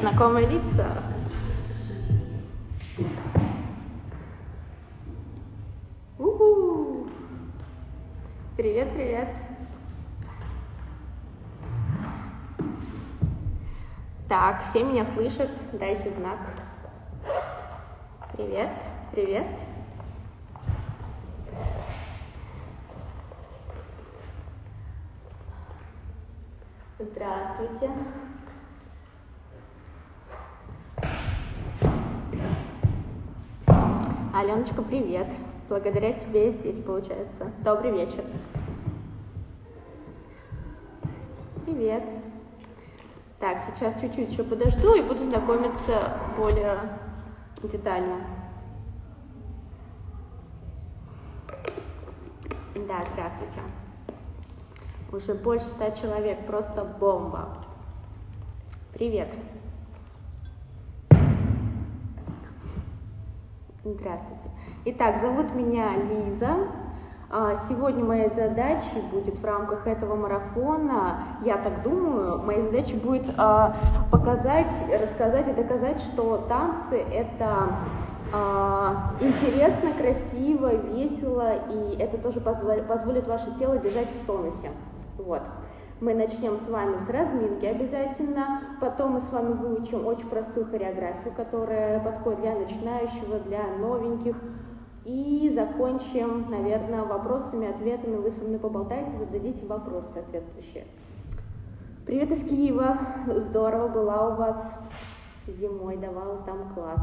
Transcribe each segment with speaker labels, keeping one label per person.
Speaker 1: знакомые лица. У-ху. Привет, привет. Так, все меня слышат, дайте знак. Привет, привет. Здравствуйте. Аленочка, привет. Благодаря тебе я здесь, получается. Добрый вечер. Привет. Так, сейчас чуть-чуть еще подожду и буду знакомиться более детально. Да, здравствуйте. Уже больше ста человек, просто бомба. Привет. Здравствуйте. Итак, зовут меня Лиза. А, сегодня моей задачей будет в рамках этого марафона, я так думаю, моей задачей будет а, показать, рассказать и доказать, что танцы это а, интересно, красиво, весело, и это тоже позволит, ваше тело держать в тонусе. Вот. Мы начнем с вами с разминки обязательно, потом мы с вами выучим очень простую хореографию, которая подходит для начинающего, для новеньких, и закончим, наверное, вопросами, ответами. Вы со мной поболтаете, зададите вопрос соответствующий. Привет из Киева, здорово была у вас зимой, давала там класс.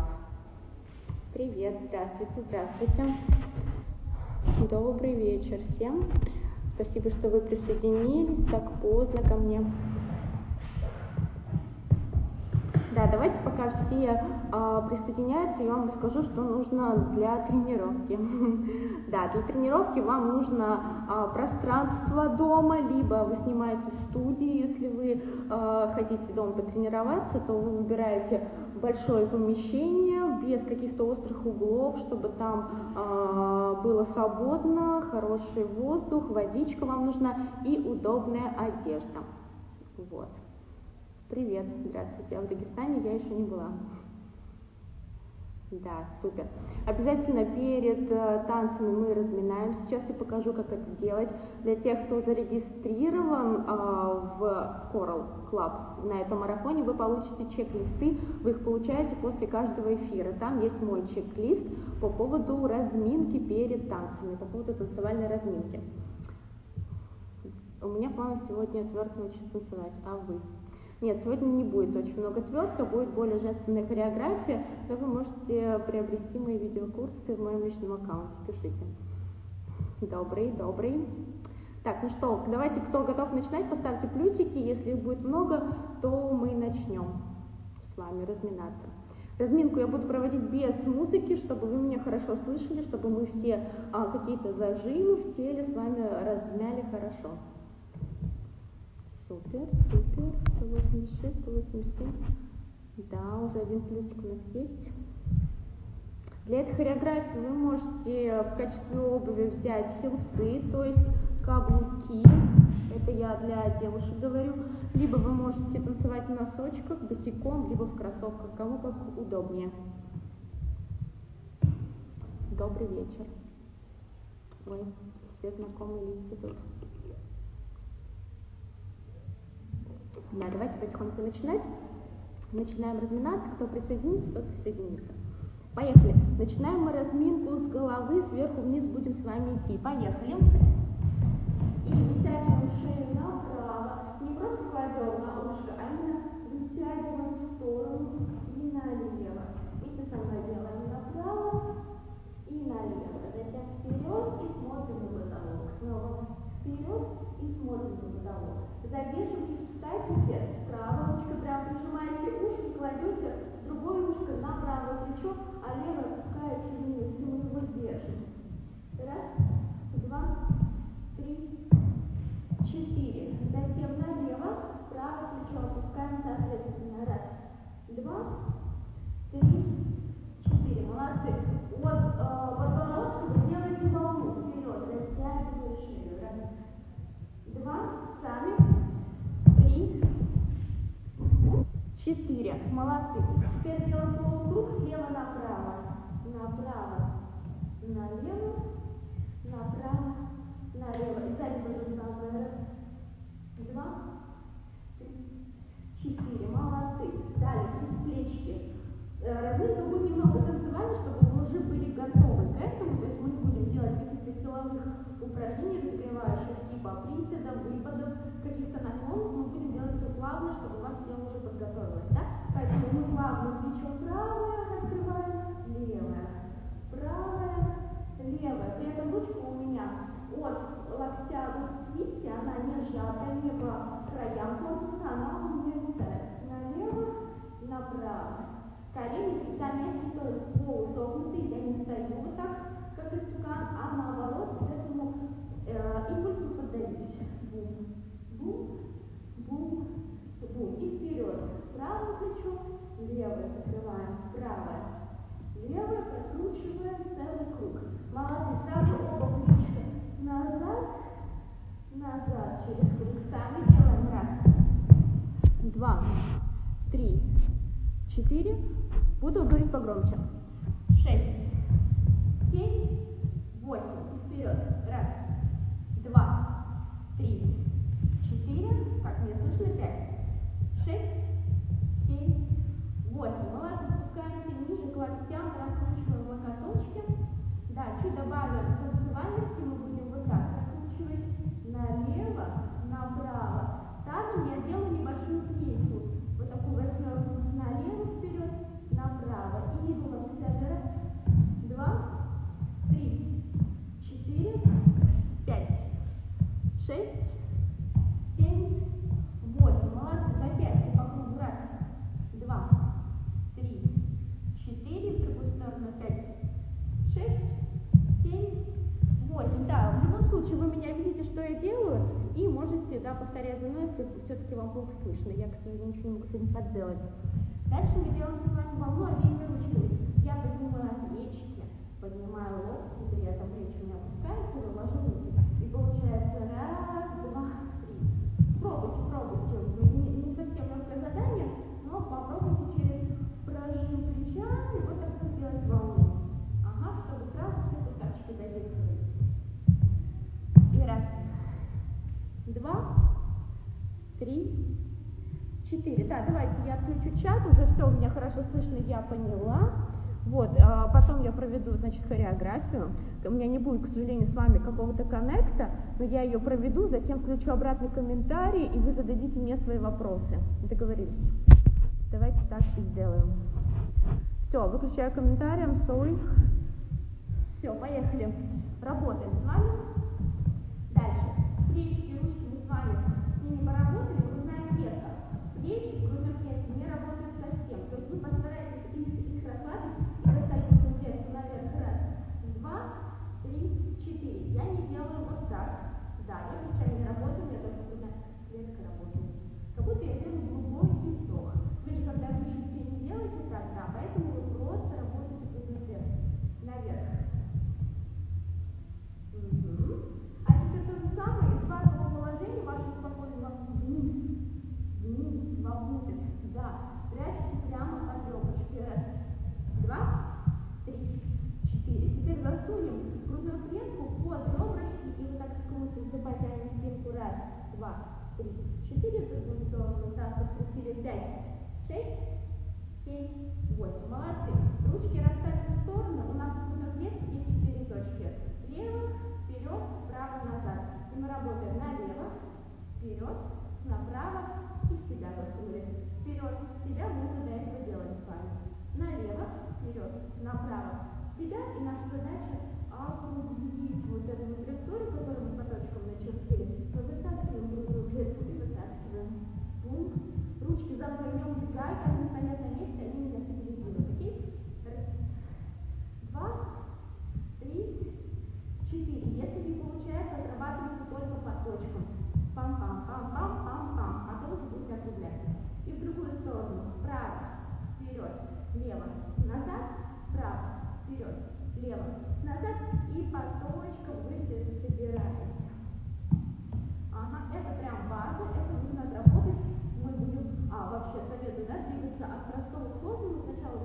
Speaker 1: Привет, здравствуйте, здравствуйте. Добрый вечер всем. Спасибо, что вы присоединились так поздно ко мне. Да, давайте пока все а, присоединяются, я вам расскажу, что нужно для тренировки. Да, для тренировки вам нужно а, пространство дома, либо вы снимаете студию, если вы а, хотите дома потренироваться, то вы выбираете большое помещение без каких-то острых углов, чтобы там а, было свободно, хороший воздух, водичка вам нужна и удобная одежда. Вот. Привет, здравствуйте. Я в Дагестане, я еще не была. Да, супер. Обязательно перед э, танцами мы разминаем. Сейчас я покажу, как это делать. Для тех, кто зарегистрирован э, в Coral Club на этом марафоне, вы получите чек-листы. Вы их получаете после каждого эфира. Там есть мой чек-лист по поводу разминки перед танцами, по поводу танцевальной разминки. У меня план сегодня твердо научиться танцевать, а вы? Нет, сегодня не будет очень много твердка, будет более женственная хореография, но вы можете приобрести мои видеокурсы в моем личном аккаунте, пишите. Добрый, добрый. Так, ну что, давайте, кто готов начинать, поставьте плюсики, если их будет много, то мы начнем с вами разминаться. Разминку я буду проводить без музыки, чтобы вы меня хорошо слышали, чтобы мы все а, какие-то зажимы в теле с вами размяли хорошо. Супер, супер. 186, 187. Да, уже один плюсик у нас есть. Для этой хореографии вы можете в качестве обуви взять хилсы, то есть каблуки. Это я для девушек говорю. Либо вы можете танцевать в носочках, босиком, либо в кроссовках, кому как удобнее. Добрый вечер. Ой, все знакомые лица тут. Да, давайте потихоньку начинать. Начинаем разминаться. Кто присоединится, тот присоединится. Поехали. Начинаем мы разминку с головы, сверху вниз будем с вами идти. Поехали. И вытягиваем шею направо. Не просто кладем на ушко, а именно вытягиваем в сторону и налево. Видите, мной делаем направо и налево. Затем вперед и смотрим на потолок. Снова вперед и смотрим на потолок. Опускаете вверх, правое ушко прям прижимаете ушки, кладете другое ушко на правое плечо, а левое опускаете вниз, и мы его держим. Раз, два, три, четыре. Затем налево, правое плечо опускаем соответственно. Раз, два, три, четыре. Молодцы. Вот, э, вот Теперь делаем полукруг слева направо. Направо, налево, направо, налево. И сзади же самое. Раз, два, три, четыре. Молодцы. Далее, плечики. Э, разминка будет немного танцевальной, чтобы вы уже были готовы к этому. То есть мы будем делать каких-то силовых упражнений, развивающих типа приседов, выпадов, каких-то наклонов. Мы будем делать все плавно, чтобы у вас тело уже подготовилось. Да? Мы плавно плечо правое открываем, левое, правое, левое. При этом ручка у меня от локтя до кисти, она не сжатая, не по краям корпуса, она меня летает налево, направо. Колени всегда мягкие, то есть полусогнутые, я не стою вот так, как истукан, а этому э, импульсу поддаюсь. Бум, бум, бум, бум. И вперед. Правое плечо, левое закрываем, правое. Левое прокручиваем целый круг. Молодцы, сразу оба плеча назад, назад, через круг. Сами делаем раз, два, три, четыре. Буду говорить погромче. Шесть, семь, восемь. Вперед. Раз, два, три, четыре. Как мне слышно? Пять, шесть, Восемь. Молодцы, спускаемся ниже, кладем прямо вам плохо слышно. Я, к сожалению, ничего не могу с этим поделать. Дальше мы делаем с вами волну обеими ручками. Я поднимаю плечики, поднимаю локти, при этом плечи у меня опускаются, выложу руки. И получается отключу чат, уже все у меня хорошо слышно, я поняла. Вот, а потом я проведу, значит, хореографию. У меня не будет, к сожалению, с вами какого-то коннекта, но я ее проведу, затем включу обратный комментарий, и вы зададите мне свои вопросы. Договорились? Давайте так и сделаем. Все, выключаю комментарий, I'm sorry. Все, поехали. Работаем с вами. Дальше. Плечики, ручки мы с вами с ними поработали. Грудная клетка. Плечи в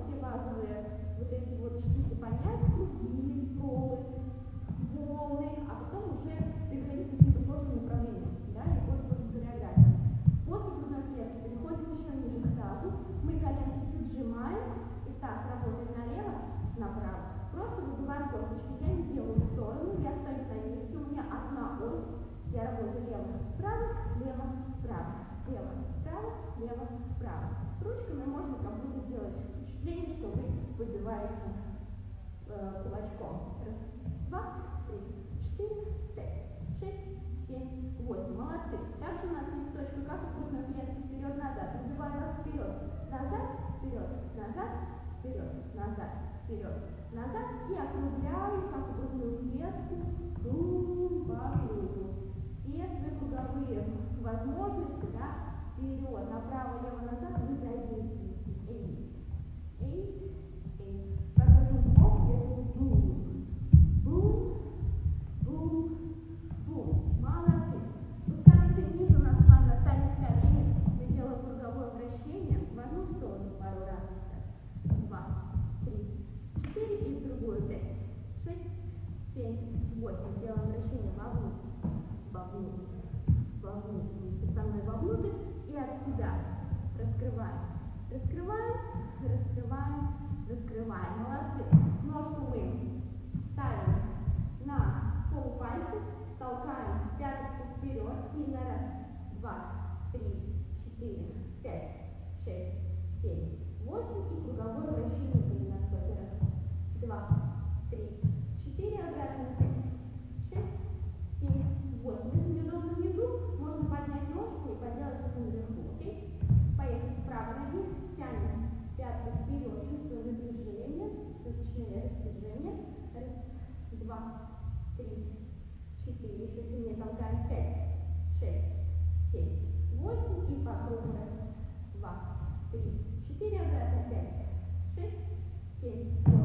Speaker 1: все важные вот эти вот штуки понять, круги, сколы, волны, а потом уже переходить к каким-то сложным направлениям, да, и вот вот хореография. После грудной клетки переходим еще ниже к тазу, мы коленки чуть сжимаем, и так работаем налево, направо. Просто выбиваем косточки, я не делаю в сторону, я стою на месте, у меня одна ось, я работаю лево, право, лево, право, лево, право, лево, право. Ручками можно как будто делать Четыре штуки выбиваете э, кулачком. Раз, два, три, четыре, пять, шесть, семь, восемь. Молодцы. Также у нас есть точка, как угодно клетки вперед-назад. Выбиваю вас вперед, назад, вперед, назад, вперед, назад, вперед, назад. И округляю как угодную клетку круг по кругу. Все свои круговые возможности, да, вперед, направо, лево, назад, вы пройдите. 8 сделаем вращение вовнутрь, вовнутрь, вовнутрь, вместе со мной вовнутрь и от себя раскрываем, раскрываем, раскрываем, раскрываем. Молодцы. Ножку мы ставим на полпальца, толкаем пяточку вперед и на раз, два, три, четыре, пять, шесть, семь, восемь. И круговое вращение были на раз, два, правой ноги тянем пятку вперед, чувствуем движение, точечное движение. Раз, два, три, четыре, еще сильнее толкаем, пять, шесть, семь, восемь и по кругу. Раз, два, три, четыре, обратно пять, шесть, семь, восемь.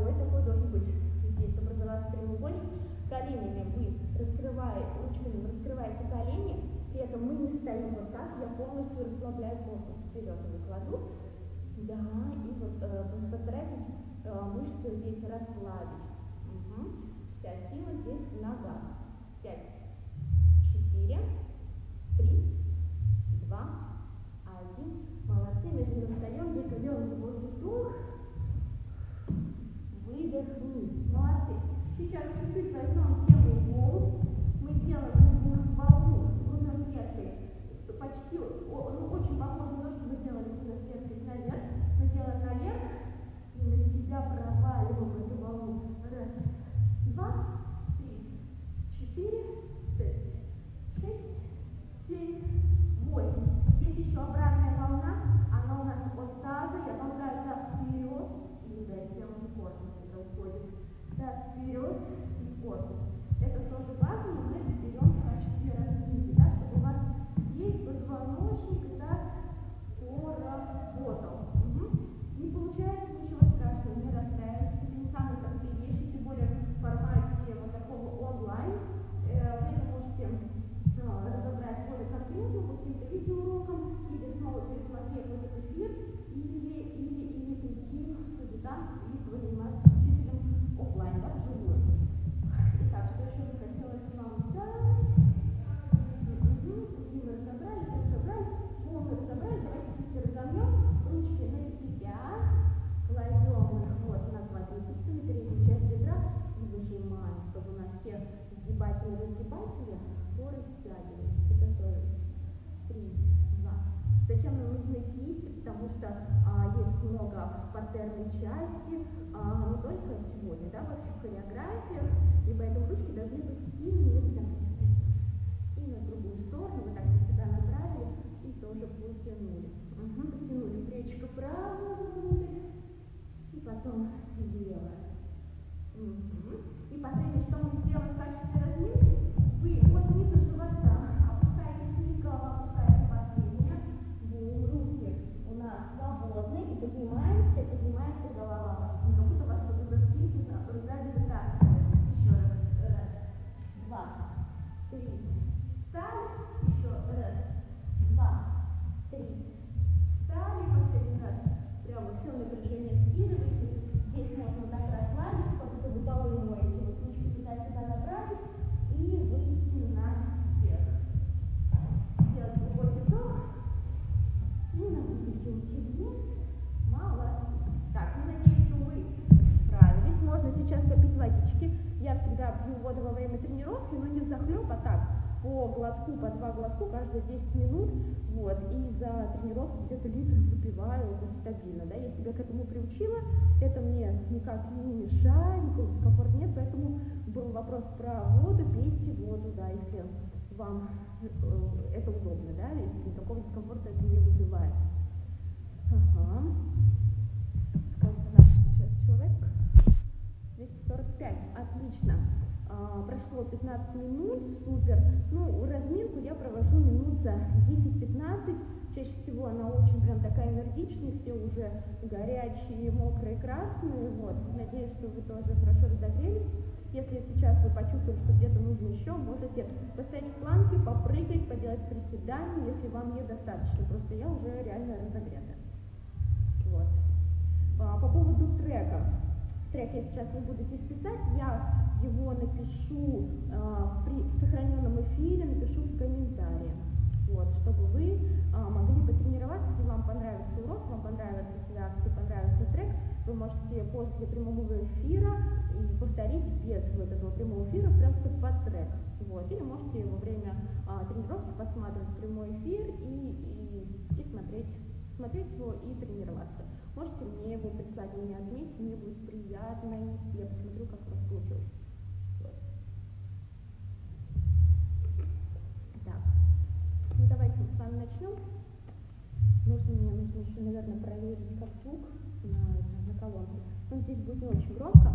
Speaker 1: какой такой должен быть. Здесь образовался треугольник, коленями вы раскрываете, ручками вы раскрываете колени, при этом мы не стоим вот так, я полностью расслабляю корпус вперед, выкладу, да, и вот э, постарайтесь э, мышцы здесь расслабить. Угу. Вся сила здесь в ногах. в хореографиях, и поэтому ручки должны быть сильные и загнутые. И на другую сторону вы так вот направили и тоже потянули. Угу, потянули плечико право, и потом левое Угу. И последнее, что мы сделаем в качестве разминки, вы вот внизу живота опускаете никого, опускаете последнее, бум, руки у нас свободны, и поднимаемся, поднимаемся голова. Я пью воду во время тренировки, но не захлеб, а так по глотку, по два глотку каждые 10 минут. Вот, и за тренировку где-то литр выпиваю это стабильно. Да? Я себя к этому приучила, это мне никак не мешает, никакого дискомфорта нет, поэтому был вопрос про воду, пейте воду, да, если вам э, это удобно, да, если никакого дискомфорта это не вызывает. Ага. Сколько у нас сейчас человек? 245. Отлично. А, прошло 15 минут, супер. Ну, разминку я провожу минут за 10-15. Чаще всего она очень прям такая энергичная, все уже горячие, мокрые, красные. Вот. Надеюсь, что вы тоже хорошо разогрелись. Если сейчас вы почувствовали, что где-то нужно еще, можете поставить планки, попрыгать, поделать приседания, если вам недостаточно. Просто я уже реально разогрета. Вот. А, по поводу трека. Трек я сейчас вы будете писать, я его напишу а, при сохраненном эфире, напишу в комментариях. Вот, чтобы вы а, могли потренироваться, если вам понравится урок, вам понравятся связки, понравится трек, вы можете после прямого эфира и повторить без вот этого прямого эфира просто под трек. Вот. Или можете во время а, тренировки посмотреть прямой эфир и, и, и смотреть, смотреть его и тренироваться. Можете мне его прислать, меня отметить, мне будет приятно, я посмотрю, как у вас получилось. Вот. Так, ну давайте с вами начнем. Нужно мне нужно еще, наверное, проверить как звук на, на колонке. Ну, здесь будет не очень громко.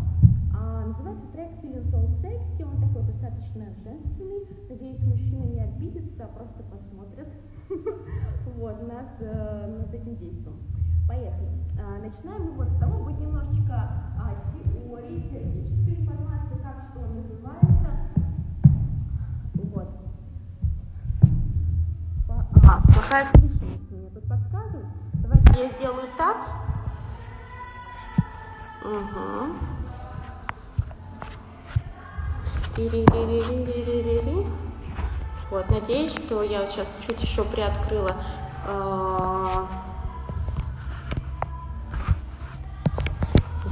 Speaker 1: А, называется трек Feeling So Sexy, он такой достаточно женственный. Надеюсь, мужчины не обидятся, а просто посмотрят вот, над, э, над этим действием. Поехали. А, начинаем мы вот с того, будет немножечко а, теории, теоретической информации, как что называется. А, плохая слышимость мне тут подсказывает. Давайте я сделаю так. Угу. Вот, надеюсь, что я сейчас чуть еще приоткрыла э,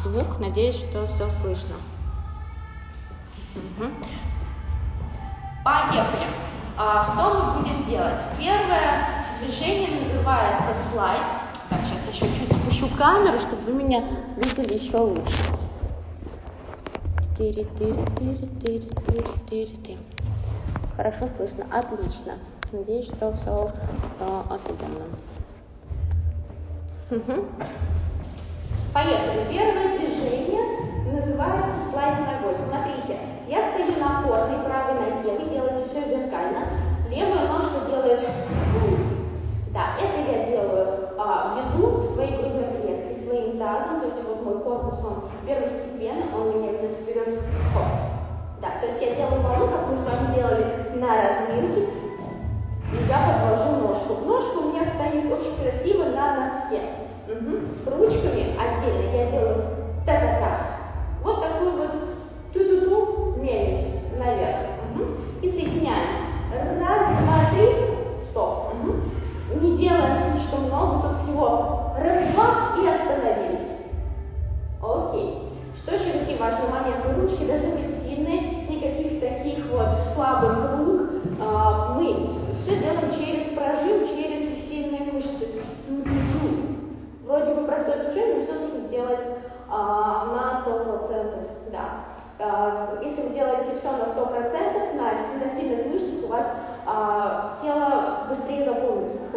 Speaker 1: звук. Надеюсь, что все слышно. Угу. Поехали. А, что мы будем делать? Первое движение называется слайд. Так, сейчас еще чуть спущу камеру, чтобы вы меня видели еще лучше. Тири, тири, тири, тири, тири, тири, тири. Хорошо слышно, отлично. Надеюсь, что все э, офигенно. Угу. Поехали. Первое движение называется слайд ногой. Смотрите, я стою на правой ноге, вы делаете все зеркально. Левая ножка делает Да, это я делаю а, введу своей грудной клеткой, своим тазом, то есть вот мой корпус, он первостепенно, он меня ведет вперед. Да, то есть я делаю волну, как мы с вами делали на разминке, и я подвожу ножку. Ножка у меня стоит очень красиво на носке. Угу. Ручками отдельно я делаю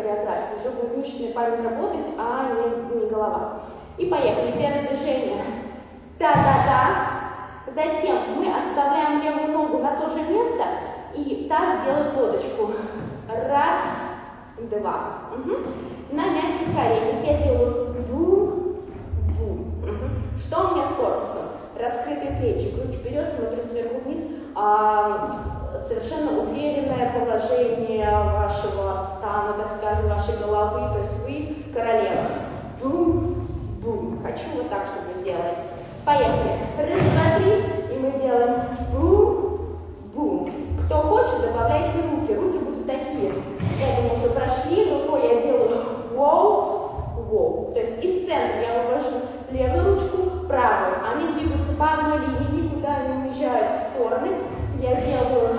Speaker 1: запомнит хореографию, уже будет мышечная память работать, а не, не голова. И поехали. Первое движение. Та-та-та. Затем мы отставляем левую ногу на то же место, и таз делает лодочку. Раз, два. Угу. На мягких коленях я делаю бу, бу. Угу. Что у меня с корпусом? Раскрытые плечи, грудь вперед, смотрю сверху вниз. А, совершенно уверенное положение вашего стана, так скажем, вашей головы, то есть вы королева. Бум, бум. Хочу вот так, чтобы вы сделали. Поехали. Раз, два, три, и мы делаем бум, бум. Кто хочет, добавляйте руки. Руки будут такие. Это мы уже прошли. Рукой я делаю воу, воу. То есть из центра я вывожу левую ручку, правую. Они двигаются по одной линии, никуда не уезжают в стороны. Я делаю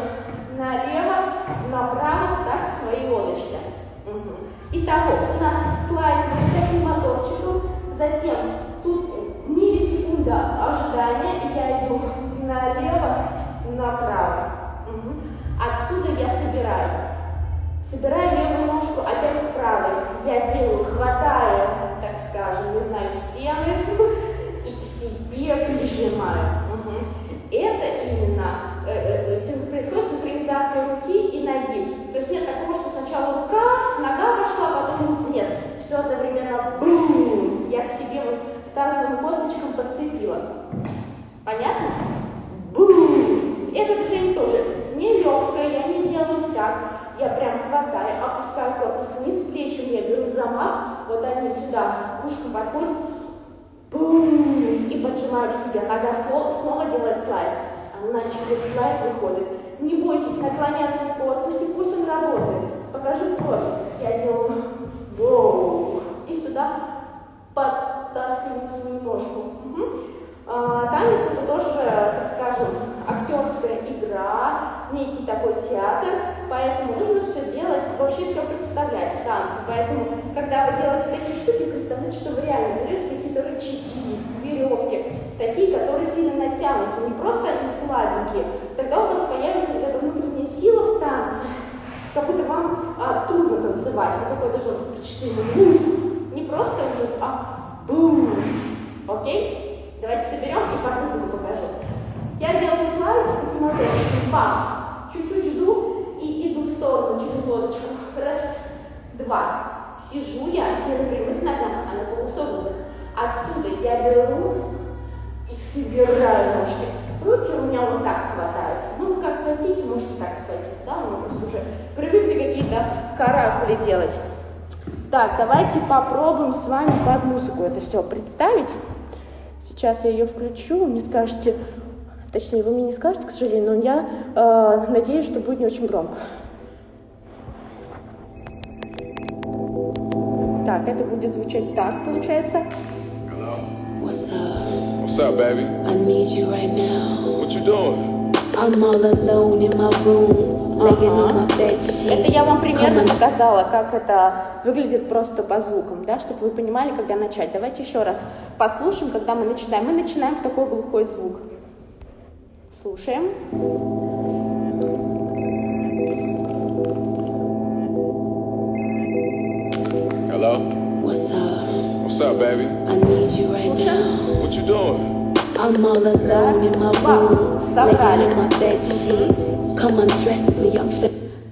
Speaker 1: налево, направо в такт своей лодочки. Угу. Итого, у нас слайд с таким моторчиком, затем тут миллисекунда ожидания, я иду налево, направо. Угу. Отсюда я собираю. Собираю левую ножку опять к правой. Я делаю, хватаю, так скажем, не знаю, стены и к себе прижимаю. Угу. Это именно Э, э, происходит синхронизация руки и ноги. Есть нет такого, что сначала рука, нога пошла, потом руки. Нет, все одновременно бум, я к себе вот к тазовым косточкам подцепила. Понятно? Бум! Это движение тоже нелегкое, я не делаю так. Я прям хватаю, опускаю корпус вниз, плечи мне берут замах, вот они сюда, ушко подходит, бум, и поджимаю к себе. Нога снова, снова делает слайд она через слайд выходит. Не бойтесь наклоняться в корпусе, пусть он работает. Покажи в профиль. Я делаю воу. И сюда подтаскиваю свою ножку. Угу. А, танец это тоже, так скажем, актерская игра, некий такой театр, поэтому нужно все делать, вообще все представлять в танце. Поэтому, когда вы делаете такие штуки, представьте, что вы реально берете какие-то рычаги, веревки, такие, которые сильно натянуты, не просто они слабенькие. Тогда у вас появится вот эта внутренняя сила в танце, как будто вам а, трудно танцевать. Вот такое должно быть впечатление. Не просто ужас, а бум. Окей? Давайте соберем и по музыку покажу. Я делаю слайд с таким моделью. Бам. Чуть-чуть жду и иду в сторону через лодочку. Раз, два. Сижу я не на прямых ногах, а на полусогнутых. Отсюда я беру и собираю ножки. Руки у меня вот так хватаются. Ну, как хотите, можете так схватить, да? Мы просто уже привыкли какие-то каракули делать. Так, давайте попробуем с вами под музыку это все представить. Сейчас я ее включу, вы мне скажете, точнее, вы мне не скажете, к сожалению, но я э, надеюсь, что будет не очень громко. Так, это будет звучать так, получается. What's up? What's up, baby? I need you right now. What you doing? I'm all alone in my room. Ага. Это я вам примерно показала, как это выглядит просто по звукам, да, чтобы вы понимали, когда начать. Давайте еще раз послушаем, когда мы начинаем. Мы начинаем в такой глухой звук. Слушаем. Hello? What's up? What's up, baby? Right now. What you doing? I'm all alone in my room, laying in my bed sheets.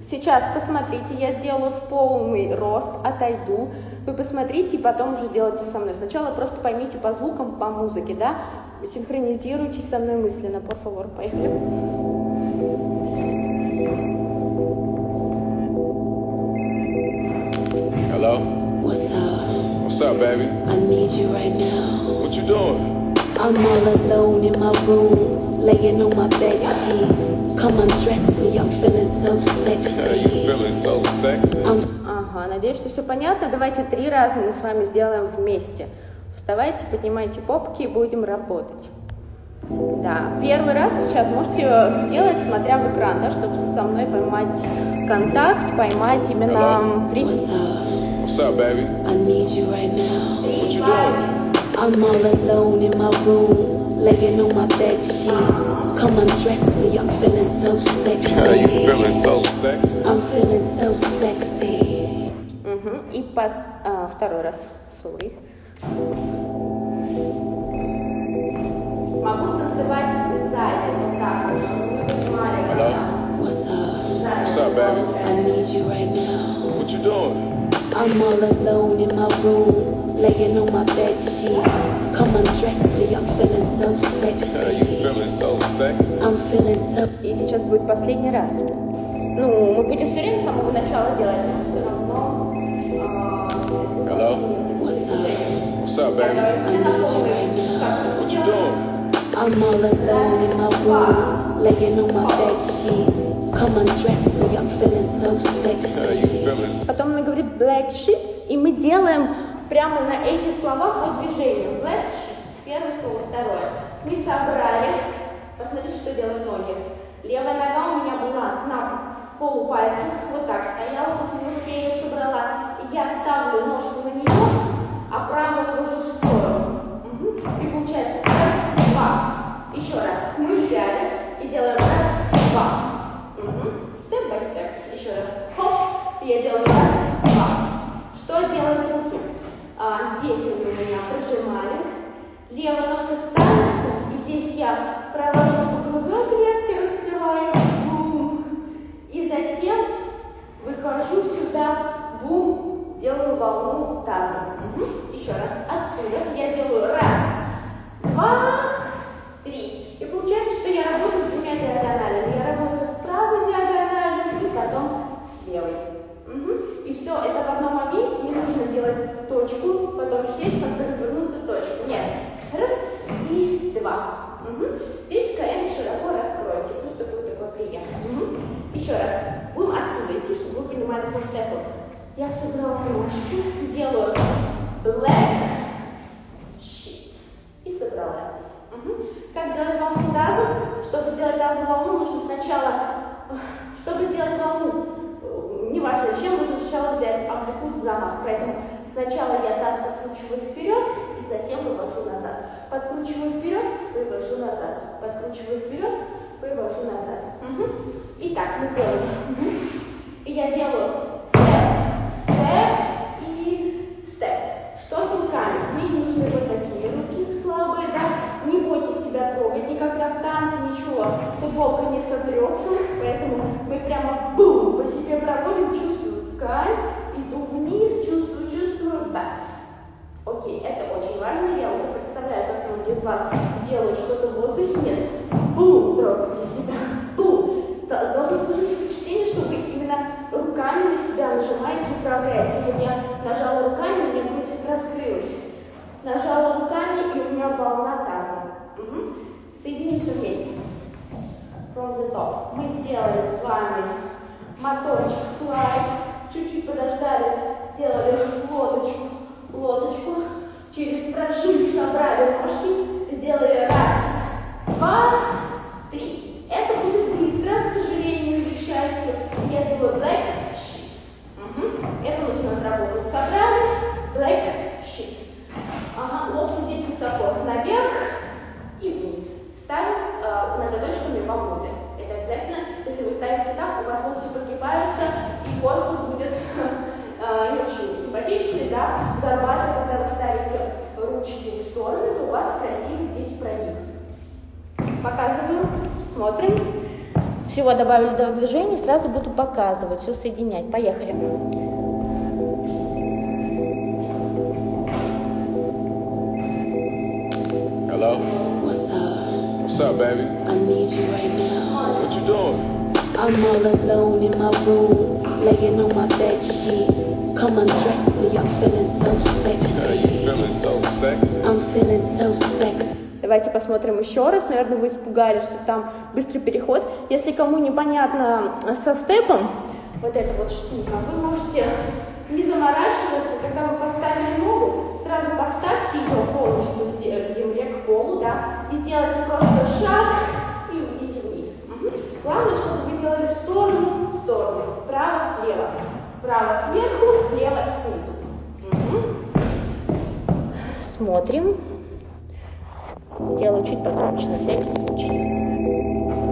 Speaker 1: Сейчас посмотрите, я сделаю в полный рост, отойду. Вы посмотрите и потом уже сделайте со мной. Сначала просто поймите по звукам, по музыке, да? Синхронизируйтесь со мной мысленно, por favor. Поехали. Hello? What's up? Baby? I need you right now. What you doing? I'm all alone in my room, laying on my bed sheets. Come undress me, I'm feeling so sexy. feeling so sexy? Ага, надеюсь, что все понятно. Давайте три раза мы с вами сделаем вместе. Вставайте, поднимайте попки и будем работать. Да, первый раз сейчас можете делать, смотря в экран, да, чтобы со мной поймать контакт, поймать именно ритм. What's up, baby? I need you right now. What you doing? I'm all alone in my room.
Speaker 2: laying on my bed sheets. Come undress me, I'm feeling so sexy.
Speaker 3: Are you feeling so sexy?
Speaker 2: I'm feeling so sexy.
Speaker 1: Мгм. И пос... а, второй раз. Sorry. Могу станцевать сзади, вот так. вот, чтобы вы понимали,
Speaker 3: Hello?
Speaker 1: когда
Speaker 2: What's up?
Speaker 1: сзади
Speaker 3: What's up, baby?
Speaker 2: I need you right now.
Speaker 3: What you doing?
Speaker 2: I'm all alone in my room, laying on my bed sheets. Come undress me, I'm feeling so
Speaker 3: Are
Speaker 2: sexy.
Speaker 3: you feeling so sexy?
Speaker 2: I'm feeling so
Speaker 1: И сейчас будет последний раз. Ну, мы будем все время с самого начала делать, но все равно... а, это будет
Speaker 3: Hello?
Speaker 1: последнее
Speaker 2: What's up?
Speaker 1: движение.
Speaker 3: What's up, baby?
Speaker 1: Готовимся на
Speaker 2: I need you
Speaker 1: полный
Speaker 2: right now.
Speaker 1: шаг.
Speaker 3: What you doing?
Speaker 2: I'm all alone in my room, laying on my bed sheets. Come undress me, I'm feeling so
Speaker 3: Are
Speaker 2: sexy.
Speaker 1: Black sheets, и мы делаем прямо на эти слова по движению. Black sheets, первое слово, второе. Мы собрали. Посмотрите, что делают ноги. Левая нога у меня была на полупальцах, вот так стояла, после как я ее собрала. И я ставлю ножку на нее, тазом. Мгм. Еще раз. Отсюда я делаю раз, два, три. И получается, что я работаю с двумя диагоналями. Я работаю с правой диагональю и потом с левой. Мгм. И все это в одном моменте. Не нужно делать точку, потом сесть, потом развернуться точку. Нет. Раз и два. Мгм. Здесь колено широко раскройте. Просто будет такой прием. Мгм. Еще раз. Будем отсюда идти, чтобы вы понимали со степом. Я собрала ножки, делаю black sheets и собрала здесь. Мгм. Как делать волну тазом? Чтобы сделать тазовую волну, нужно сначала, чтобы сделать волну, э, неважно зачем, нужно сначала взять амплитуд замах. Поэтому сначала я таз подкручиваю вперед и затем вывожу назад. Подкручиваю вперед, вывожу назад. Подкручиваю вперед, вывожу назад. Мгм. Итак, мы сделали. Мгм. И я делаю степ, степ и степ. Что с руками? Мне не нужны вот такие руки слабые, да? Не бойтесь себя трогать никогда в танце, ничего. Футболка не сотрется, поэтому мы прямо бум по себе проводим, чувствую ткань, иду вниз, чувствую, чувствую, бац. Окей, это очень важно, я уже представляю, как многие из вас делают что-то в воздухе, нет. Бум, трогайте себя, бум. Да, Должно сложиться впечатление, что вы именно руками на себя нажимаете, управляете. Вот я нажала руками, у меня грудь раскрылась. Нажала руками, и у меня волна таза. Мгм. Соединим все вместе. From the top. Мы сделали с вами моторчик слайд. Чуть-чуть подождали, сделали лодочку, лодочку. Через прожим собрали ножки, сделали раз, два, три. Это будет быстро, к сожалению или к счастью. Я делаю black sheets. Мгм. Это нужно отработать. Собрали, black sheets. Ага, локти здесь высоко, наверх и вниз. Ставим э, ноготочками вовнутрь. Это обязательно, если вы ставите так, у вас локти подгибаются, и корпус будет э, не очень симпатичный, да, горбатый, когда вы ставите ручки в стороны, то у вас красивый здесь прогиб. Показываю, смотрим. Всего добавили два движения, сразу буду показывать, все соединять. Поехали.
Speaker 3: Hello?
Speaker 2: What's up?
Speaker 3: What's up, baby?
Speaker 2: I need you right now.
Speaker 3: What you doing?
Speaker 2: I'm all alone in my room, laying on my bed sheets. Come undress me, I'm feeling so
Speaker 3: Are you
Speaker 2: sexy.
Speaker 3: feeling so sexy?
Speaker 2: I'm feeling so sexy.
Speaker 1: Давайте посмотрим еще раз. Наверное, вы испугались, что там быстрый переход. Если кому непонятно со степом, вот эта вот штука, вы можете не заморачиваться, когда вы поставили ногу, сразу подставьте ее полностью в земле, к полу, да, и сделайте просто шаг и уйдите вниз. Главное, чтобы вы делали в сторону, в сторону, право, лево, право сверху, лево снизу. Смотрим. Сделаю чуть погромче, на всякий случай.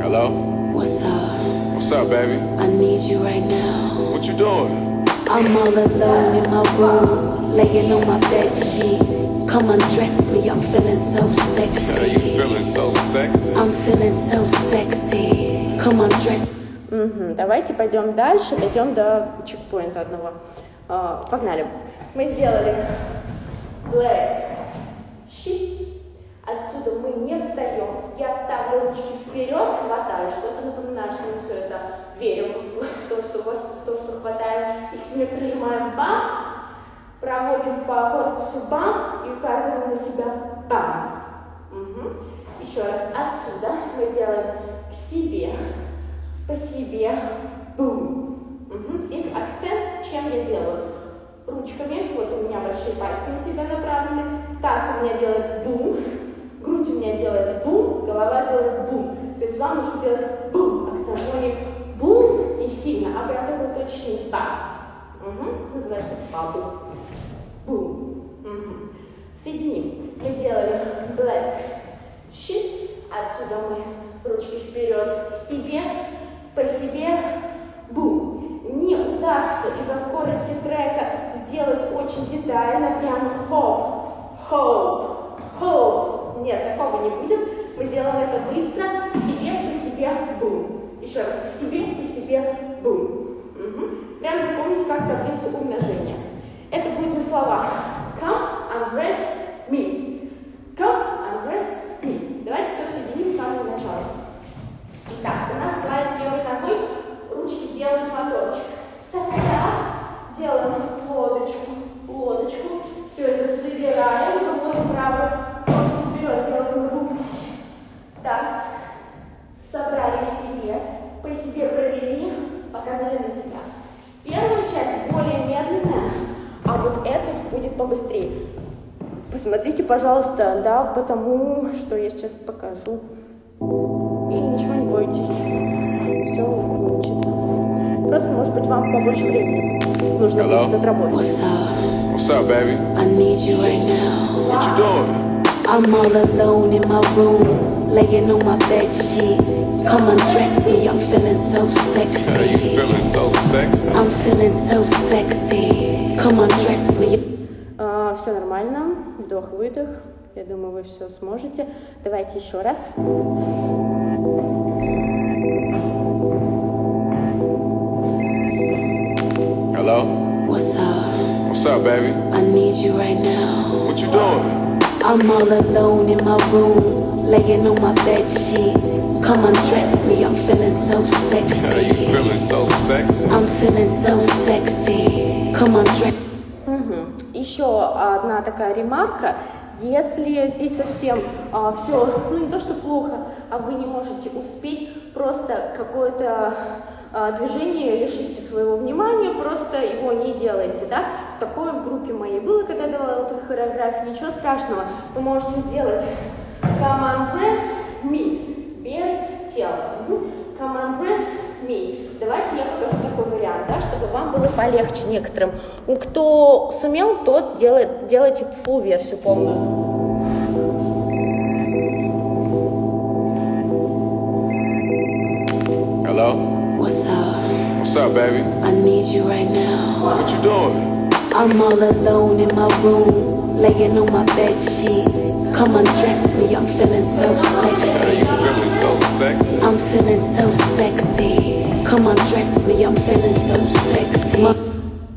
Speaker 3: Hello?
Speaker 2: What's up?
Speaker 3: What's up, baby?
Speaker 2: I need you right now.
Speaker 3: What you doing?
Speaker 2: I'm all alone in my room, laying on my bed sheets. Come undress me, I'm feeling so
Speaker 3: Uh,
Speaker 2: sexy.
Speaker 3: you feeling so sexy?
Speaker 2: I'm feeling so sexy. Come undress
Speaker 1: Мгм, Давайте пойдем дальше, дойдем до чекпоинта одного. А, Погнали. Мы сделали black sheets. Отсюда мы не встаем. Я ставлю ручки вперед, хватаю что-то, напоминаю, что мы все это верим в, то, что, в то, что хватаем. И к себе прижимаем бам, проводим по корпусу бам и указываем на себя бам. Мгм. Еще раз отсюда мы делаем к себе, по себе, бум. Мгм. Здесь акцент, чем я делаю? Ручками, вот у меня большие пальцы на себя направлены, таз у меня делает бум, грудь у меня делает бум, голова делает бум. То есть вам нужно делать бум, акцент, но не бум не сильно, а прям такой точный бам. Мгм. Называется бабу. Бум. Мгм. Соединим. Мы сделали black sheets. Отсюда мы ручки вперед к себе, по себе, бум. Не удастся из-за скорости трека сделать очень детально, прям хоп, хоп, хоп. Нет, такого не будет. Мы сделаем это быстро, к себе, по себе, бум. Еще раз, к себе, по себе, бум. Мгм. Прям запомните, как таблицу умножения. Это будет на слова come and rest me. Come and rest me. Давайте все соединим с самого начала. Итак, у нас слайд левой ногой, ручки делают моторчик. Так-так, делаем лодочку, лодочку. Все это собираем, выводим правую ножку вперед, делаем грудь, таз, собрали в себе, по себе провели, показали на себя. Первая часть более медленная, а вот эта будет побыстрее. Посмотрите, пожалуйста, да, потому что я сейчас покажу. вам побольше времени нужно
Speaker 3: Hello?
Speaker 1: будет отработать.
Speaker 2: What's up?
Speaker 3: What's up, baby?
Speaker 2: I need you right now.
Speaker 3: What you doing?
Speaker 2: I'm all alone in my room, laying on my bed sheets. Come undress me, I'm feeling so
Speaker 3: Uh,
Speaker 2: sexy.
Speaker 3: you feeling so sexy?
Speaker 2: I'm feeling so sexy. Come undress me.
Speaker 1: все нормально. Вдох-выдох. Я думаю, вы все сможете. Давайте еще раз.
Speaker 2: Up?
Speaker 3: Baby?
Speaker 2: I need you right now.
Speaker 3: What you doing?
Speaker 2: I'm all alone in my room, laying on my bed sheets. Come undress me, I'm feeling so
Speaker 3: Uh, you
Speaker 2: sexy.
Speaker 3: feeling so sexy?
Speaker 2: I'm feeling so sexy. Come undress.
Speaker 1: Еще одна такая ремарка. Если здесь совсем все, ну не то что плохо, а вы не можете успеть, просто какое-то а, движение лишите своего внимания, просто его не делайте, да. Такое в группе моей было, когда я давала эту хореографию, ничего страшного. Вы можете сделать come and press me без тела. Мгм. Come and press me. Давайте я покажу такой вариант, да, чтобы вам было полегче некоторым. Кто сумел, тот делает, делайте full версию полную.
Speaker 2: What's up,
Speaker 3: baby?
Speaker 2: I need you right now.
Speaker 3: What you doing?
Speaker 2: I'm all alone in my room, laying on my bed sheets. Come undress me, I'm feeling so
Speaker 3: Uh,
Speaker 2: sexy.
Speaker 3: you feeling so sexy?
Speaker 2: I'm feeling so sexy. Come undress me, I'm feeling so sexy.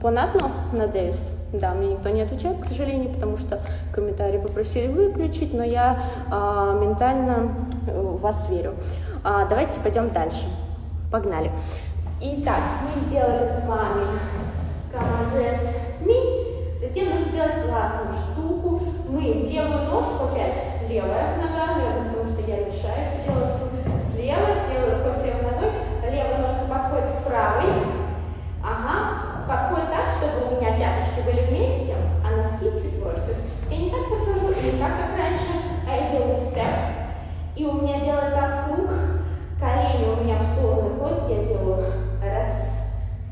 Speaker 1: Понятно? Надеюсь. Да, мне никто не отвечает, к сожалению, потому что комментарии попросили выключить, но я а, ментально э, в вас верю. А, давайте пойдем дальше. Погнали. Итак, мы сделали с вами press me. Затем нужно сделать классную штуку. Мы левую ножку опять, левая нога, левая, потому что я решаю все дело слева, с левой рукой, с левой ногой. Левая ножка подходит к правой. Ага. Подходит так, чтобы у меня пяточки были вместе, а носки чуть врозь. То есть я не так подхожу, не так, как раньше, а я делаю степ. И у меня делает таз круг, колени у меня в сторону ходят, я делаю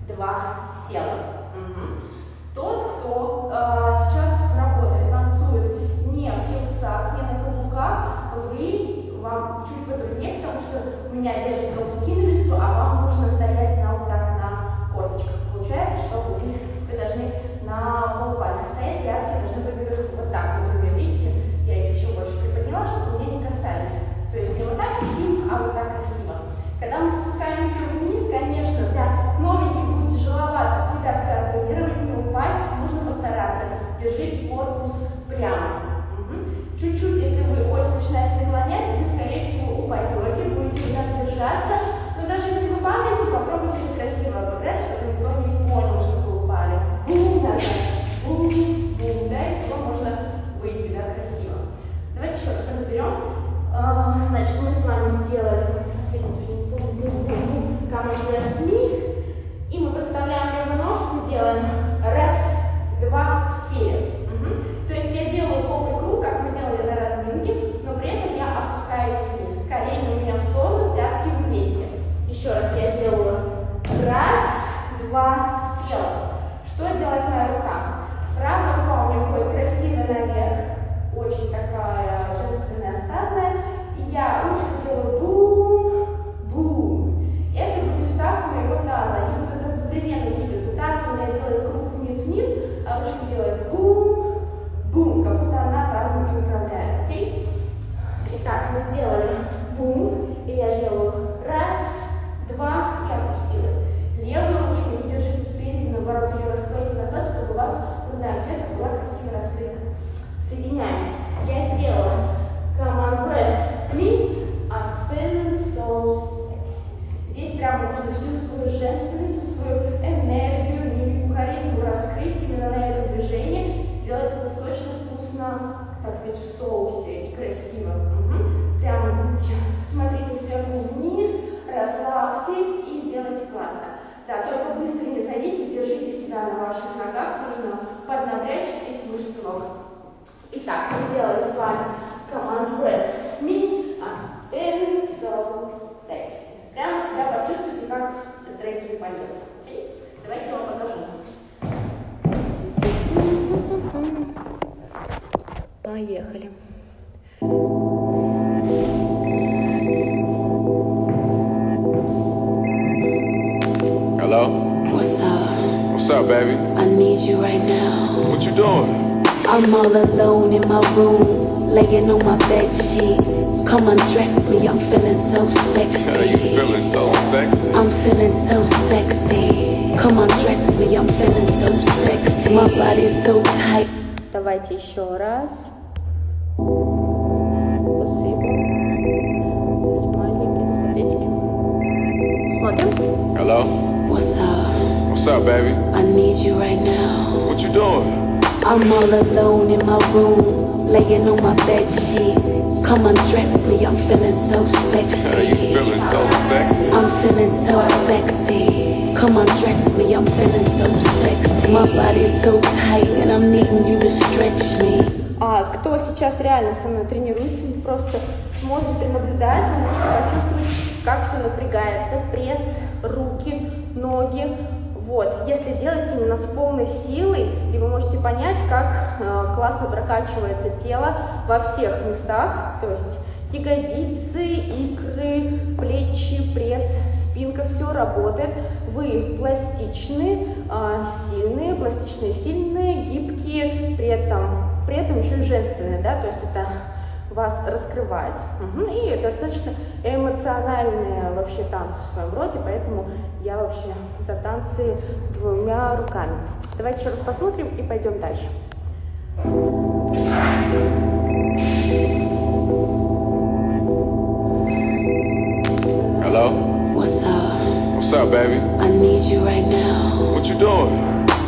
Speaker 1: два, села. Угу. Тот, кто э, сейчас работает, танцует не в хилсах, не на каблуках, вы вам чуть потруднее, потому что у меня держат каблуки на весу, а вам нужно стоять на вот так на корточках. Получается, что вы, вы должны на полупаде стоять, пятки должны быть вот так, например, видите, я их еще больше приподняла, чтобы мне не касались. То есть не вот так сидим, а вот так красиво. Когда мы спускаемся вниз, конечно, Итак, Parvati Shoras.
Speaker 3: Hello?
Speaker 2: What's up?
Speaker 3: What's up, baby?
Speaker 2: I need you right now.
Speaker 3: What you doing?
Speaker 2: I'm all alone in my room, laying on my bed sheets. Come undress me, I'm feeling so
Speaker 3: Girl, you
Speaker 2: sexy.
Speaker 3: feeling so sexy?
Speaker 2: I'm feeling so sexy. Come undress me, I'm feeling so sexy. My body's so tight, and I'm needing you to stretch me.
Speaker 1: А кто сейчас реально со мной тренируется, не просто смотрит и наблюдает, вы можете почувствовать, как все напрягается, пресс, руки, ноги. Вот, если делать именно с полной силой, и вы можете понять, как классно прокачивается тело во всех местах, то есть ягодицы, икры, плечи, пресс, спинка, все работает. Вы пластичные, а, сильные, пластичные, сильные, гибкие, при этом, при этом еще и женственные, да, то есть это вас раскрывает. Мгм. И достаточно эмоциональные вообще танцы в своем роде, поэтому я вообще за танцы двумя руками. Давайте еще раз посмотрим и пойдем дальше.
Speaker 3: Hello?
Speaker 2: What's up?
Speaker 3: What's up, baby?
Speaker 2: I need you right now.
Speaker 3: What you doing?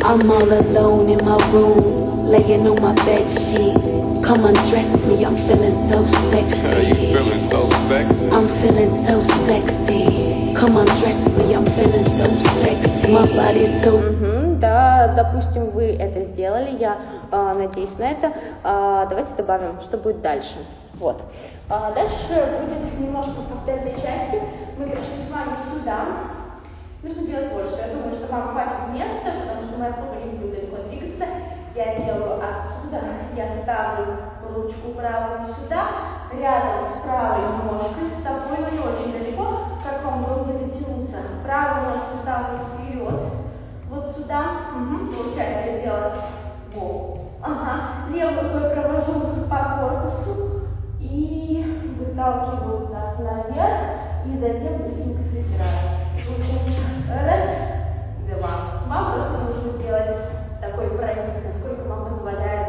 Speaker 2: I'm all alone in my room, laying on my bed sheets. Come undress me, I'm feeling so
Speaker 3: sexy. Are
Speaker 2: you
Speaker 3: feeling so sexy?
Speaker 2: I'm feeling so sexy. Come undress me, I'm feeling so sexy. My body's so.
Speaker 1: Mm -hmm. Да, допустим, вы это сделали, я а, надеюсь на это. А, давайте добавим, что будет дальше. Вот. А, дальше будет немножко повторной части. Мы пришли с вами сюда. Нужно делать вот что. Я думаю, что вам хватит места, потому что мы особо не будем далеко двигаться. Я делаю отсюда, я ставлю ручку правую сюда, рядом с правой ножкой, стопой, но не очень далеко, как вам удобно дотянуться. Правую ножку ставлю вперед, вот сюда. Мгм. Получается, я делаю. Ага. Левую рукой провожу по корпусу и выталкиваю нас наверх, и затем быстренько собираю. Получается, раз, два. Вам просто нужно сделать такой прогиб, насколько вам позволяет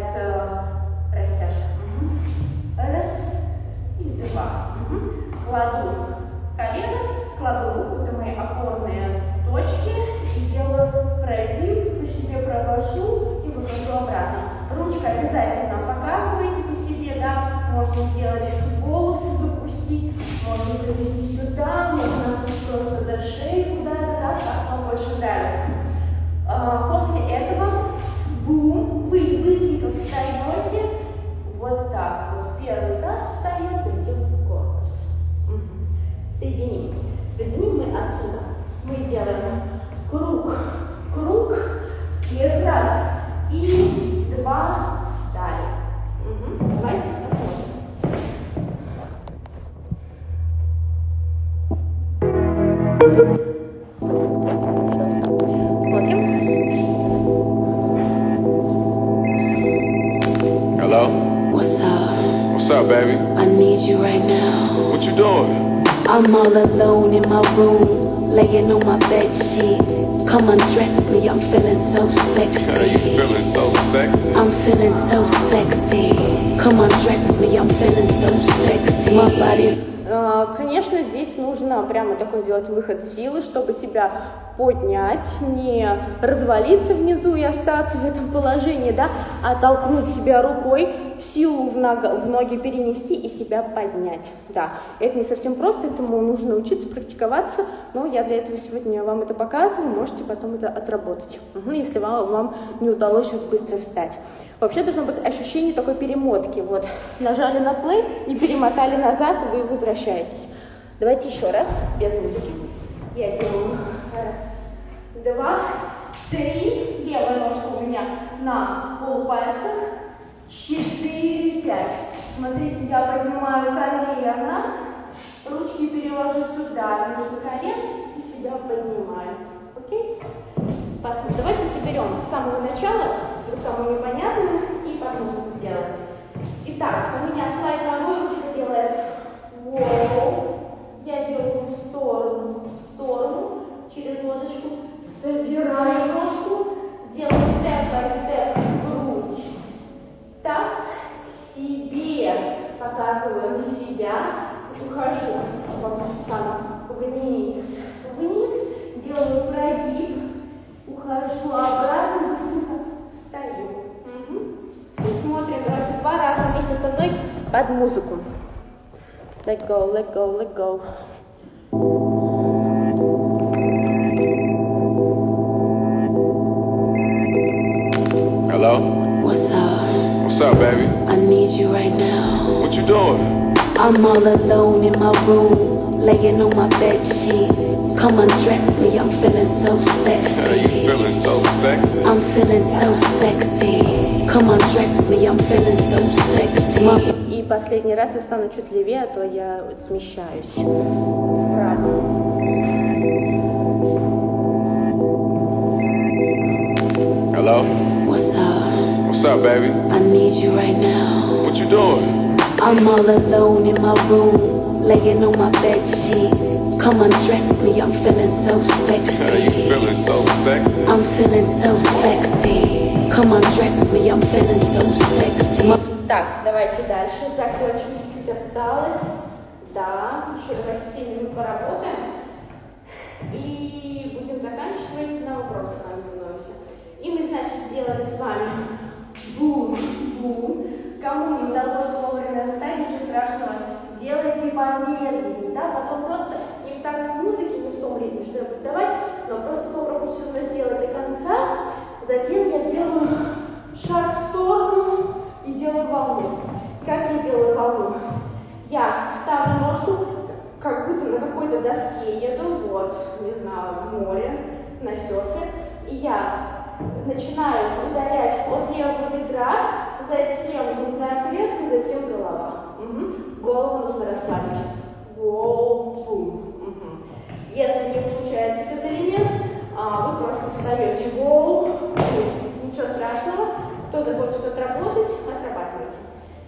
Speaker 1: такой сделать выход силы, чтобы себя поднять, не развалиться внизу и остаться в этом положении, да, а толкнуть себя рукой, силу в, нога- в ноги перенести и себя поднять, да. Это не совсем просто, этому нужно учиться, практиковаться, но я для этого сегодня вам это показываю, можете потом это отработать, Мгм, если вам, вам не удалось сейчас быстро встать. Вообще должно быть ощущение такой перемотки, вот, нажали на play и перемотали назад, вы возвращаетесь. Давайте еще раз, без музыки. Я делаю раз, два, три. Левая ножка у меня на полпальцах. Четыре, пять. Смотрите, я поднимаю колено. Ручки перевожу сюда, между колен и себя поднимаю. Окей? Посмотрим. Давайте соберем с самого начала, вдруг кому непонятно, и под музыку сделаем. Итак, у меня слайд ногой, ручка делает воу. Я делаю в сторону, в сторону, через лодочку. Собираю ножку, делаю степ-бай-степ, грудь. Таз к себе, показываю на себя, ухожу, простите, поможет стану вниз, вниз, делаю прогиб, ухожу обратно, быстренько встаю. Мгм. И смотрим, давайте два раза вместе со мной под музыку. Let go, let go, let go.
Speaker 3: Hello?
Speaker 2: what's up?
Speaker 3: What's up, baby?
Speaker 2: I need you right now.
Speaker 3: What you doing?
Speaker 2: I'm all alone in my room, laying on my bed sheets. Come undress me, I'm feeling so
Speaker 3: Are you
Speaker 2: sexy.
Speaker 3: feeling so sexy?
Speaker 2: I'm feeling so sexy. Come undress me, I'm feeling so sexy. My
Speaker 1: И последний раз я встану чуть левее, а то я вот смещаюсь вправо.
Speaker 3: Hello?
Speaker 2: What's up?
Speaker 3: What's up, baby?
Speaker 2: I need you right now.
Speaker 3: What you doing?
Speaker 2: I'm all alone in my room, laying on my bed sheets. Come undress me, I'm feeling so
Speaker 3: Are you
Speaker 2: sexy.
Speaker 3: feeling so sexy?
Speaker 2: I'm feeling so sexy. Come undress me, I'm feeling so sexy.
Speaker 1: Так, давайте дальше. Закончим, чуть-чуть осталось. Да, еще давайте 7 минут поработаем. И будем заканчивать на вопросы с вами. И мы, значит, сделали с вами бум, бум. Кому не удалось вовремя встать, ничего страшного, делайте помедленнее, да, потом просто не в такт музыки, не в том ритме, что я буду давать, но просто попробуйте все сделать до конца. Затем я делаю шаг в сторону делаю волну. Как я делаю волну? Я ставлю ножку, как будто на какой-то доске еду, вот, не знаю, в море, на серфе, и я начинаю ударять от левого бедра, затем грудная клетка, затем голова. Мгм. Голову нужно расслабить. Воу, бум. Мгм. Если не получается этот элемент, а, вы просто встаете. Воу, бум. Ничего страшного. Кто захочет отработать.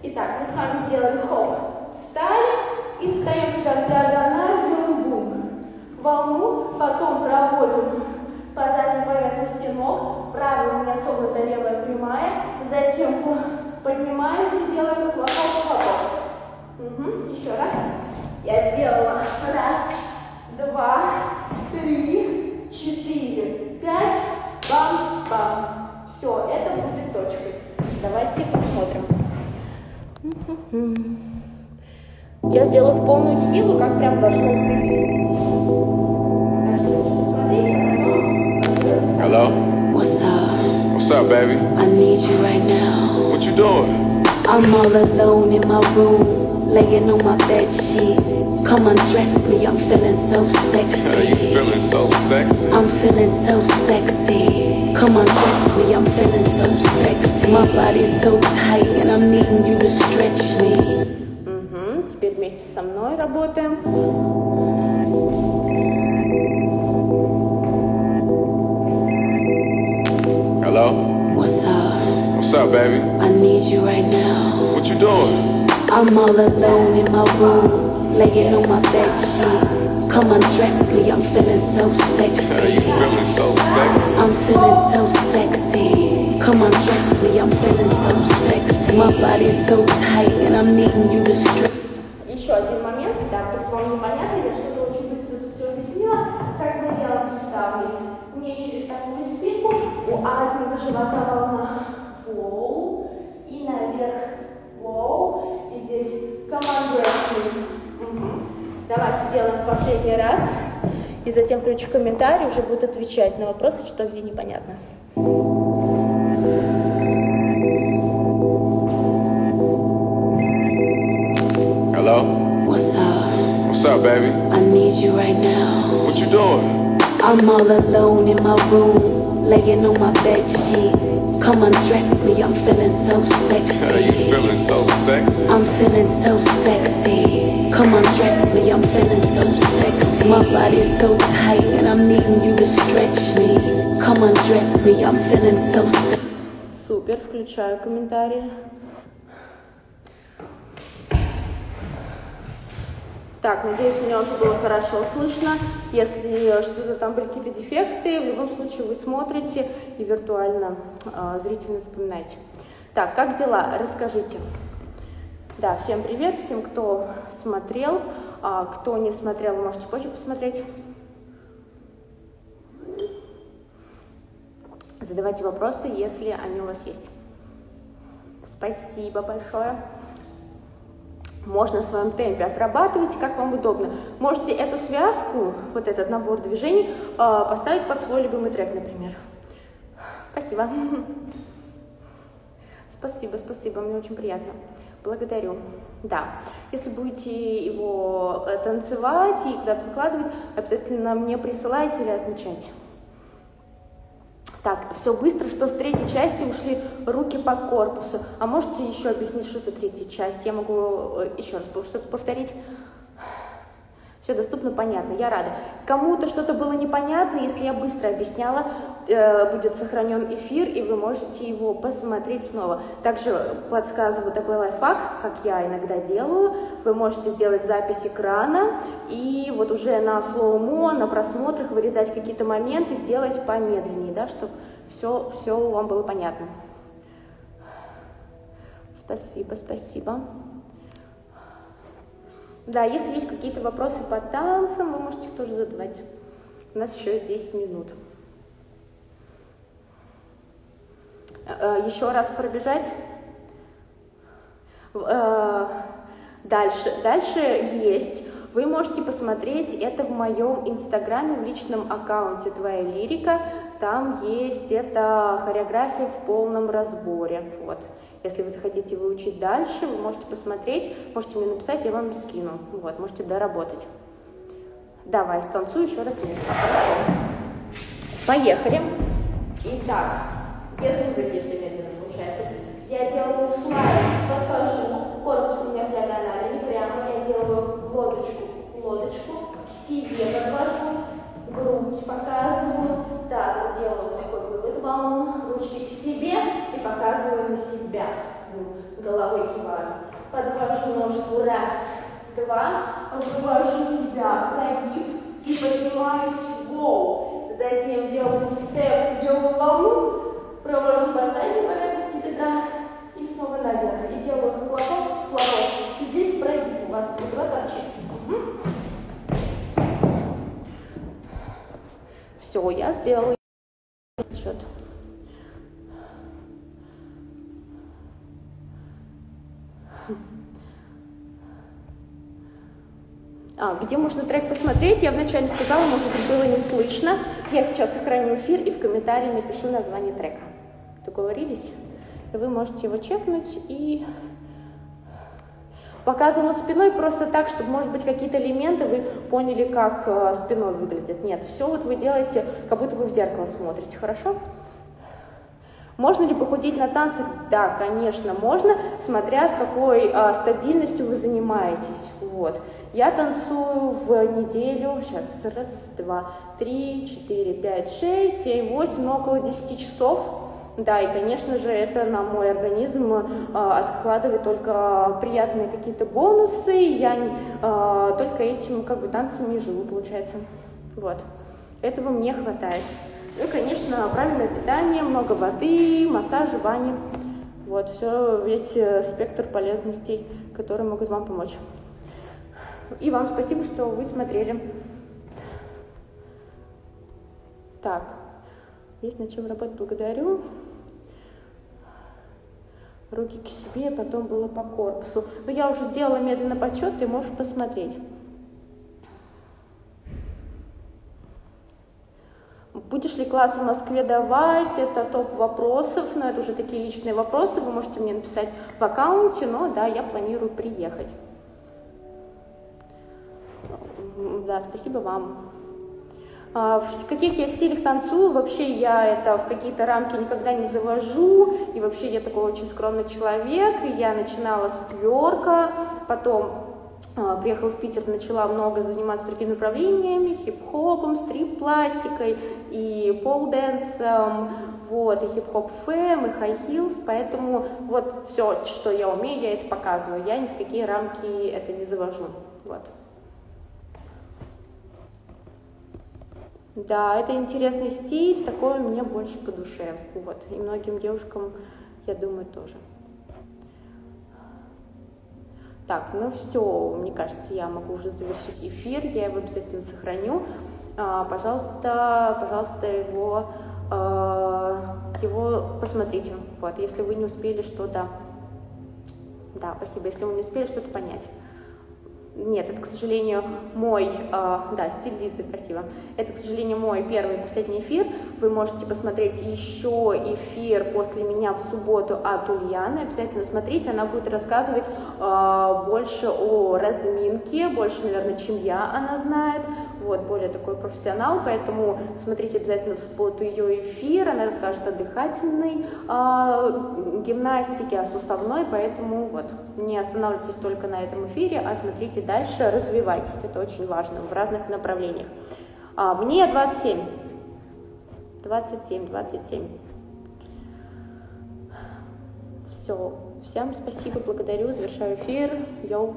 Speaker 1: Итак, мы с вами сделали хоп, встали и встаем сюда в диагональ, делаем бум. Волну, потом проводим по задней поверхности ног, правая у меня согнута, левая прямая, затем по- поднимаемся, делаем как лопат хлопок. Угу. Еще раз. Я сделала
Speaker 2: need you right now.
Speaker 3: What you doing?
Speaker 2: I'm all alone in my room, laying on my bed sheets. Come undress me, I'm feeling so
Speaker 3: Are you
Speaker 2: sexy.
Speaker 3: feeling so sexy?
Speaker 2: I'm feeling so sexy. Come undress me, I'm feeling so sexy. My body's so tight and I'm needing you to stretch me.
Speaker 1: Мгм, Теперь вместе со мной работаем.
Speaker 2: Up?
Speaker 3: Baby?
Speaker 2: I need you right now.
Speaker 3: What you doing?
Speaker 2: I'm all alone in my room, laying on my bed sheets. Come undress me, I'm feeling so sexy.
Speaker 3: you feeling so sexy?
Speaker 2: I'm feeling so sexy. Come undress me, I'm feeling so sexy. My body's so tight and I'm needing you to stretch.
Speaker 1: Включу комментарий, уже буду отвечать на вопросы, что где непонятно.
Speaker 3: Hello?
Speaker 2: What's up?
Speaker 3: What's up, baby?
Speaker 2: I need you right now.
Speaker 3: What you doing?
Speaker 2: I'm all alone in my room, laying on my bed sheets. Come undress me, I'm feeling so
Speaker 3: Are you
Speaker 2: sexy.
Speaker 3: feeling so sexy?
Speaker 2: I'm feeling so sexy. Come undress me, I'm feeling so sexy. My body's so tight and I'm needing you to stretch me. Come undress me, I'm feeling so sexy.
Speaker 1: Супер, включаю комментарии. Так, надеюсь, меня уже было хорошо слышно. Если что-то там были какие-то дефекты, в любом случае вы смотрите и виртуально э, зрительно запоминаете. Так, как дела? Расскажите. Да, всем привет, всем, кто смотрел. А, кто не смотрел, можете позже посмотреть. Задавайте вопросы, если они у вас есть. Спасибо большое. Можно в своем темпе отрабатывать, как вам удобно. Можете эту связку, вот этот набор движений, э, поставить под свой любимый трек, например. Спасибо. Спасибо, спасибо, мне очень приятно. Благодарю. Да, если будете его э, танцевать и куда-то выкладывать, обязательно мне присылайте или отмечайте. Так, все быстро, что с третьей части ушли руки по корпусу. А можете еще объяснить, что за третья часть? Я могу э, еще раз повторить. Все доступно, понятно, я рада. Кому-то что-то было непонятно, если я быстро объясняла, э, будет сохранен эфир, и вы можете его посмотреть снова. Также подсказываю такой лайфхак, как я иногда делаю. Вы можете сделать запись экрана и вот уже на слоумо, на просмотрах вырезать какие-то моменты, делать помедленнее, да, чтобы все, все вам было понятно. Спасибо, спасибо. Да, если есть какие-то вопросы по танцам, вы можете их тоже задавать. У нас еще есть 10 минут. Э, Еще раз пробежать. Э, Дальше, дальше есть. Вы можете посмотреть это в моем инстаграме, в личном аккаунте «Твоя лирика». Там есть эта хореография в полном разборе. Вот. Если вы захотите выучить дальше, вы можете посмотреть, можете мне написать, я вам скину. Вот, можете доработать. Давай, станцую еще раз вместе. Поехали. Итак, без музыки, если медленно получается. Я делаю слайд, подхожу, корпус у меня в диагонали, не прямо. Я делаю лодочку, лодочку, к себе подвожу, грудь показываю, таз делаю такой вывод волну, ручки к себе и показываю на себя. Ну, Головой киваю. Подвожу ножку раз, два, вывожу себя, прогиб и поднимаюсь, гоу. Затем делаю степ, делаю волну, провожу по задней поверхности бедра и снова наверх. И делаю хлопок, хлопок. Здесь прогиб у вас бедро торчит. Все, я сделала счет. А, где можно трек посмотреть? Я вначале сказала, может быть, было не слышно. Я сейчас сохраню эфир и в комментарии напишу название трека. Договорились? Вы можете его чекнуть и показывала спиной просто так, чтобы, может быть, какие-то элементы вы поняли, как э, спиной выглядит. Нет, все вот вы делаете, как будто вы в зеркало смотрите, хорошо? Можно ли похудеть на танцах? Да, конечно, можно, смотря с какой а, стабильностью вы занимаетесь. Вот. Я танцую в неделю, сейчас, раз, два, три, четыре, пять, шесть, семь, восемь, около десяти часов. Да, и, конечно же, это на мой организм э, откладывает только приятные какие-то бонусы. Я э, только этим как бы танцами живу, получается. Вот. Этого мне хватает. Ну и, конечно, правильное питание, много воды, массажи, бани. Вот, все, весь э, спектр полезностей, которые могут вам помочь. И вам спасибо, что вы смотрели. Так, есть над чем работать, благодарю руки к себе, потом было по корпусу. Но я уже сделала медленно подсчет, ты можешь посмотреть. Будешь ли класс в Москве давать? Это топ вопросов, но это уже такие личные вопросы. Вы можете мне написать в аккаунте, но да, я планирую приехать. Да, спасибо вам. А, в каких я стилях танцую, вообще я это в какие-то рамки никогда не завожу, и вообще я такой очень скромный человек, я начинала с тверка, потом а, приехала в Питер, начала много заниматься другими направлениями, хип-хопом, стрип-пластикой и пол-дэнсом, вот, и хип-хоп фэм, и хай-хилс, поэтому вот все, что я умею, я это показываю, я ни в какие рамки это не завожу, вот. Да, это интересный стиль, такой мне больше по душе. Вот. И многим девушкам, я думаю, тоже. Так, ну все, мне кажется, я могу уже завершить эфир, я его обязательно сохраню. А, пожалуйста, пожалуйста, его, а, его посмотрите. Вот, если вы не успели что-то, да, спасибо, если вы не успели что-то понять. Нет, это, к сожалению, мой, э, да, стиль Лизы, красиво. Это, к сожалению, мой первый и последний эфир. Вы можете посмотреть еще эфир после меня в субботу от Ульяны. Обязательно смотрите, она будет рассказывать э, больше о разминке, больше, наверное, чем я она знает. Вот, более такой профессионал, поэтому смотрите обязательно в субботу ее эфир. Она расскажет о дыхательной э, гимнастике, о суставной, поэтому вот, не останавливайтесь только на этом эфире, а смотрите дальше развивайтесь, это очень важно в разных направлениях. А, мне 27. 27, 27. Все. Всем спасибо, благодарю, завершаю эфир. Йоу.